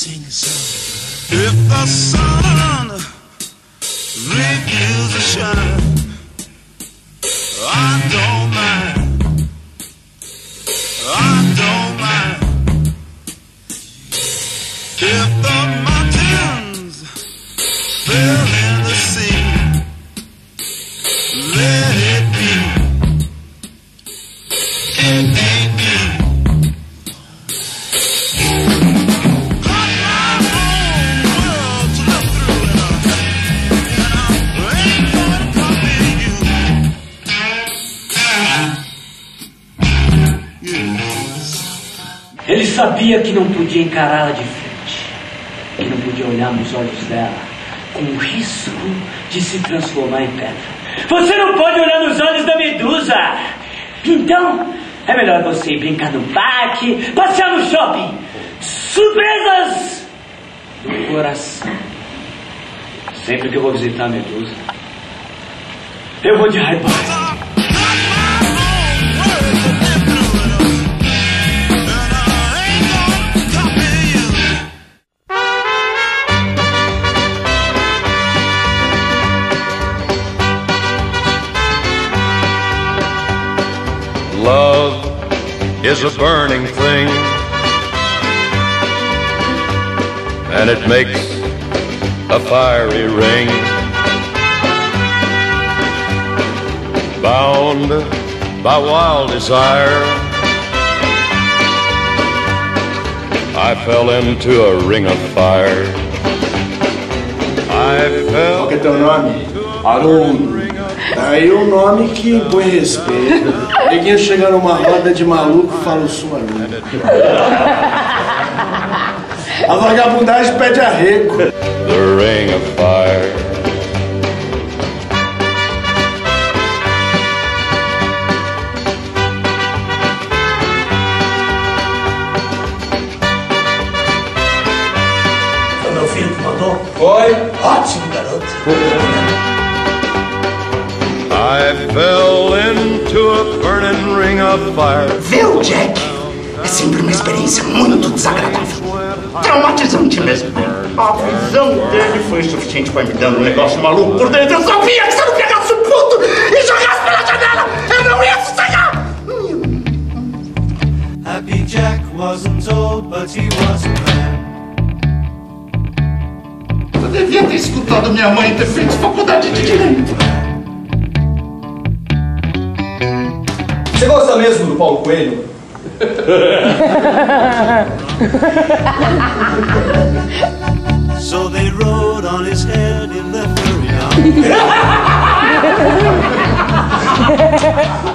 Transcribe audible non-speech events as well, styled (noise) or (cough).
sing a song. If the sun refuses to shine, I don't mind. I don't mind. If the mountains fell in the sea, let it be. Ele sabia que não podia encará-la de frente, que não podia olhar nos olhos dela com o risco de se transformar em pedra. Você não pode olhar nos olhos da medusa! Então, é melhor você ir brincar no parque, passear no shopping. Surpresas do coração. Sempre que eu vou visitar a medusa, eu vou de hype. Is a burning thing, and it makes a fiery ring. Bound by wild desire, I fell into a ring of fire. I fell. É. Aí o nome que impõe respeito. Ninguém chega numa roda de maluco e fala sua amiga. A vagabundagem pede arrego. The ring of fire. Foi meu filho que mandou? Foi. Ótimo, garoto. I fell into a burning ring of fire. Viu, Jack? É sempre uma experiência muito desagradável. Traumatizante mesmo. A visão dele foi suficiente pra me dar um negócio maluco por dentro. Eu sabia que se eu não pegasse o puto e jogasse pela janela, eu não ia sossegar. Happy Jack wasn't old, but he was a man. Eu devia ter escutado minha mãe ter feito faculdade de direito. gosta mesmo do Paulo Coelho? so they rode on his head in the furry (laughs)